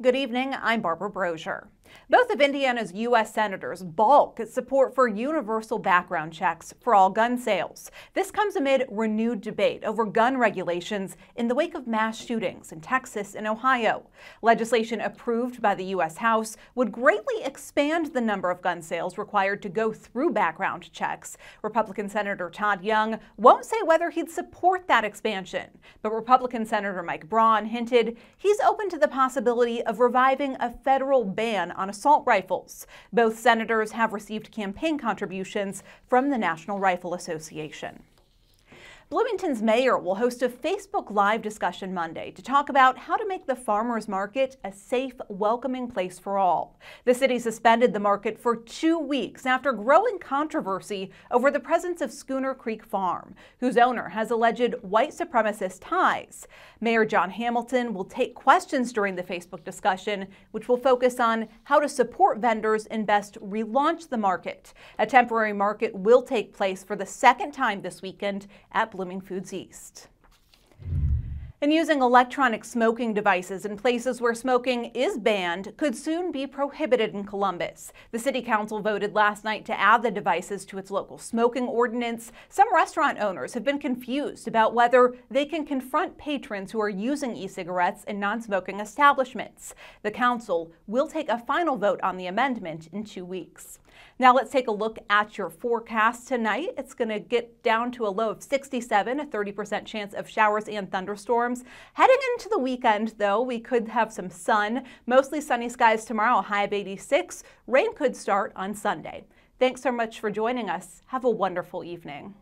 Good evening, I'm Barbara Brosher. Both of Indiana's U.S. senators balk at support for universal background checks for all gun sales. This comes amid renewed debate over gun regulations in the wake of mass shootings in Texas and Ohio. Legislation approved by the U.S. House would greatly expand the number of gun sales required to go through background checks. Republican Senator Todd Young won't say whether he'd support that expansion, but Republican Senator Mike Braun hinted he's open to the possibility of reviving a federal ban on assault rifles. Both senators have received campaign contributions from the National Rifle Association. Bloomington's mayor will host a Facebook Live discussion Monday to talk about how to make the farmers market a safe, welcoming place for all. The city suspended the market for two weeks after growing controversy over the presence of Schooner Creek Farm, whose owner has alleged white supremacist ties. Mayor John Hamilton will take questions during the Facebook discussion, which will focus on how to support vendors and best relaunch the market. A temporary market will take place for the second time this weekend at Blooming Foods East. And using electronic smoking devices in places where smoking is banned could soon be prohibited in Columbus. The City Council voted last night to add the devices to its local smoking ordinance. Some restaurant owners have been confused about whether they can confront patrons who are using e cigarettes in non smoking establishments. The Council will take a final vote on the amendment in two weeks. Now let's take a look at your forecast tonight. It's going to get down to a low of 67, a 30% chance of showers and thunderstorms. Heading into the weekend, though, we could have some sun. Mostly sunny skies tomorrow, high of 86. Rain could start on Sunday. Thanks so much for joining us. Have a wonderful evening.